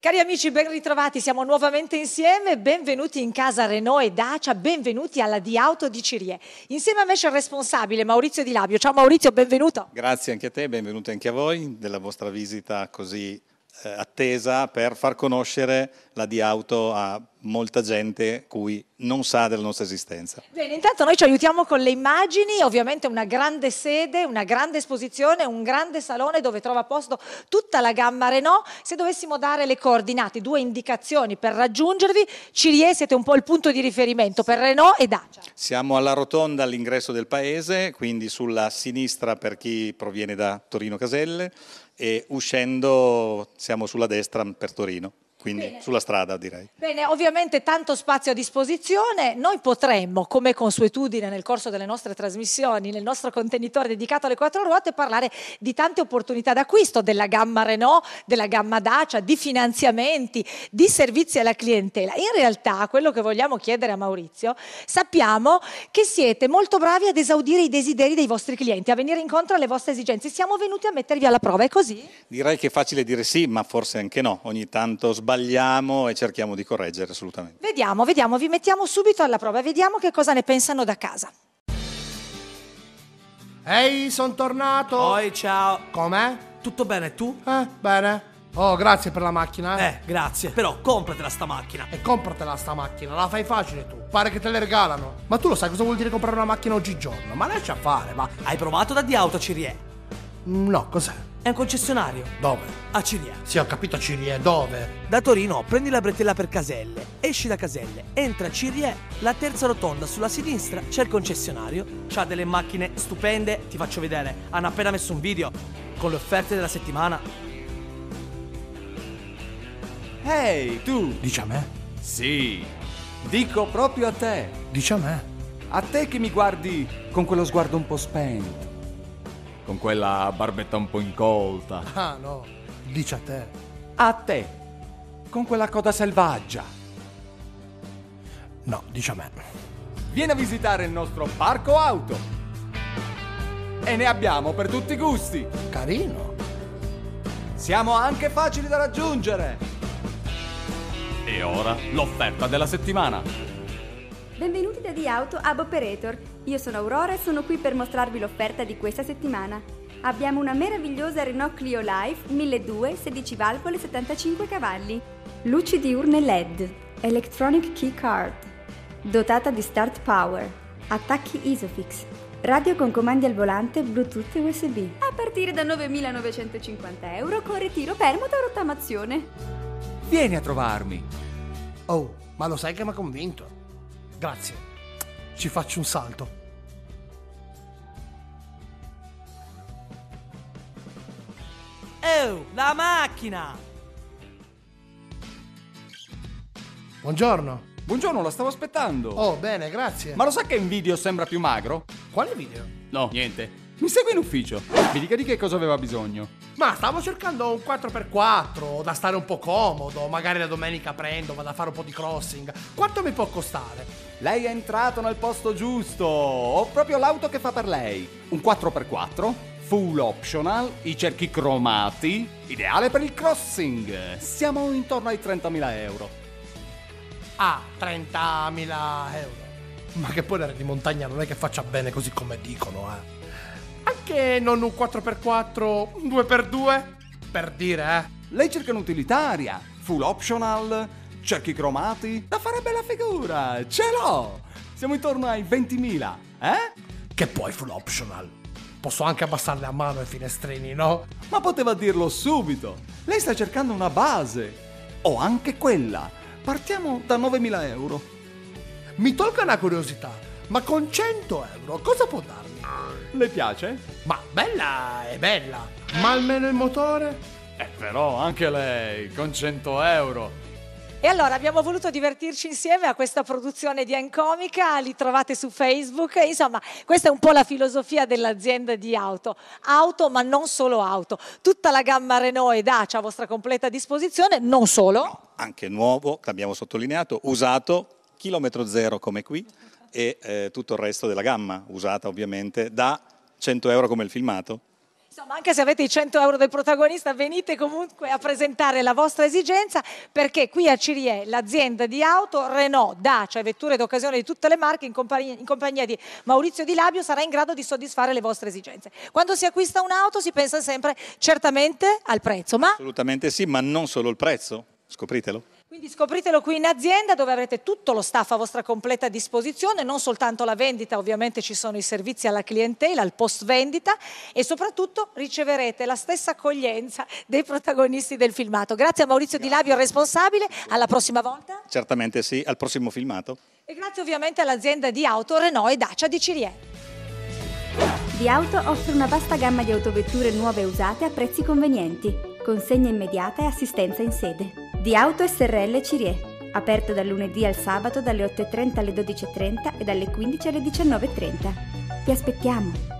Cari amici, ben ritrovati, siamo nuovamente insieme, benvenuti in casa Renault e Dacia, benvenuti alla di Auto di Cirie. Insieme a me c'è il responsabile Maurizio Di Labio. Ciao Maurizio, benvenuto. Grazie anche a te, benvenuti anche a voi della vostra visita così eh, attesa per far conoscere la di auto a molta gente cui non sa della nostra esistenza. Bene, intanto noi ci aiutiamo con le immagini, ovviamente una grande sede, una grande esposizione, un grande salone dove trova posto tutta la gamma Renault. Se dovessimo dare le coordinate, due indicazioni per raggiungervi, Cirie siete un po' il punto di riferimento per Renault e Dacia. Siamo alla rotonda all'ingresso del paese, quindi sulla sinistra per chi proviene da Torino Caselle e uscendo siamo sulla destra per Torino quindi Bene. sulla strada direi. Bene, ovviamente tanto spazio a disposizione, noi potremmo come consuetudine nel corso delle nostre trasmissioni, nel nostro contenitore dedicato alle quattro ruote, parlare di tante opportunità d'acquisto, della gamma Renault, della gamma Dacia, di finanziamenti, di servizi alla clientela. In realtà quello che vogliamo chiedere a Maurizio, sappiamo che siete molto bravi ad esaudire i desideri dei vostri clienti, a venire incontro alle vostre esigenze. Siamo venuti a mettervi alla prova, è così? Direi che è facile dire sì, ma forse anche no, ogni tanto sbagliamo sbagliamo e cerchiamo di correggere assolutamente. Vediamo, vediamo, vi mettiamo subito alla prova, vediamo che cosa ne pensano da casa. Ehi, sono tornato! Oi, ciao! Com'è? Tutto bene, tu? Eh, bene. Oh, grazie per la macchina. Eh. eh, grazie. Però compratela sta macchina. E compratela sta macchina, la fai facile tu. Pare che te le regalano. Ma tu lo sai cosa vuol dire comprare una macchina oggigiorno? Ma lascia fare, va. Hai provato da di auto Cirie? No, cos'è? È un concessionario. Dove? A Cirie. Sì, ho capito a Cirie. Dove? Da Torino prendi la bretella per Caselle, esci da Caselle, entra a Cirie, la terza rotonda sulla sinistra c'è il concessionario. C'ha delle macchine stupende, ti faccio vedere. Hanno appena messo un video con le offerte della settimana. Ehi, hey, tu! Dici a me? Sì, dico proprio a te. Dici a me? A te che mi guardi con quello sguardo un po' spento con quella barbetta un po' incolta. Ah no, dici a te. A te, con quella coda selvaggia. No, dici a me. Vieni a visitare il nostro parco auto. E ne abbiamo per tutti i gusti. Carino. Siamo anche facili da raggiungere. E ora l'offerta della settimana. Benvenuti da The Auto Hub Operator. Io sono Aurora e sono qui per mostrarvi l'offerta di questa settimana. Abbiamo una meravigliosa Renault Clio Life 1200 16 valvole 75 cavalli. Luci diurne LED, Electronic Key Card, dotata di Start Power, attacchi Isofix, radio con comandi al volante Bluetooth e USB. A partire da 9.950 euro con ritiro permuta o rottamazione. Vieni a trovarmi. Oh, ma lo sai che mi ha convinto? Grazie. Ci faccio un salto. Oh, la macchina! Buongiorno. Buongiorno, la stavo aspettando. Oh, bene, grazie. Ma lo sa che in video sembra più magro? Quale video? No, niente. Mi segue in ufficio. Mi dica di che cosa aveva bisogno. Ma stavo cercando un 4x4 da stare un po' comodo. Magari la domenica prendo, vado a fare un po' di crossing. Quanto mi può costare? Lei è entrato nel posto giusto. Ho proprio l'auto che fa per lei. Un 4x4, full optional, i cerchi cromati, ideale per il crossing. Siamo intorno ai 30.000 euro. Ah, 30.000 euro. Ma che poi l'area di montagna non è che faccia bene così come dicono, eh. Anche non un 4x4, un 2x2? Per dire, eh. Lei cerca un'utilitaria, full optional, cerchi cromati, da fare bella figura, ce l'ho! Siamo intorno ai 20.000, eh? Che poi full optional. Posso anche abbassarle a mano i finestrini, no? Ma poteva dirlo subito. Lei sta cercando una base. O anche quella. Partiamo da 9.000 euro. Mi tolga una curiosità, ma con 100 euro cosa può darmi? Le piace? Ma bella è bella, ma almeno il motore? Eh però anche lei, con 100 euro. E allora abbiamo voluto divertirci insieme a questa produzione di Encomica, li trovate su Facebook, insomma questa è un po' la filosofia dell'azienda di auto, auto ma non solo auto, tutta la gamma Renault e Dacia a vostra completa disposizione, non solo. No, anche nuovo, che abbiamo sottolineato, usato, chilometro zero come qui e eh, tutto il resto della gamma, usata ovviamente da 100 euro come il filmato. Insomma, anche se avete i 100 euro del protagonista, venite comunque a presentare la vostra esigenza perché qui a Cirie l'azienda di auto Renault, Dacia e vetture d'occasione di tutte le marche in compagnia, in compagnia di Maurizio Di Labio sarà in grado di soddisfare le vostre esigenze. Quando si acquista un'auto si pensa sempre certamente al prezzo, ma... Assolutamente sì, ma non solo il prezzo, scopritelo. Quindi scopritelo qui in azienda dove avrete tutto lo staff a vostra completa disposizione, non soltanto la vendita, ovviamente ci sono i servizi alla clientela, al post vendita e soprattutto riceverete la stessa accoglienza dei protagonisti del filmato. Grazie a Maurizio Di Labio, responsabile, alla prossima volta. Certamente sì, al prossimo filmato. E grazie ovviamente all'azienda di auto Renault e Dacia di Cirie. Di Auto offre una vasta gamma di autovetture nuove e usate a prezzi convenienti, consegna immediata e assistenza in sede. Di Auto SRL Cirie, aperto dal lunedì al sabato dalle 8.30 alle 12.30 e dalle 15 alle 19.30. Ti aspettiamo!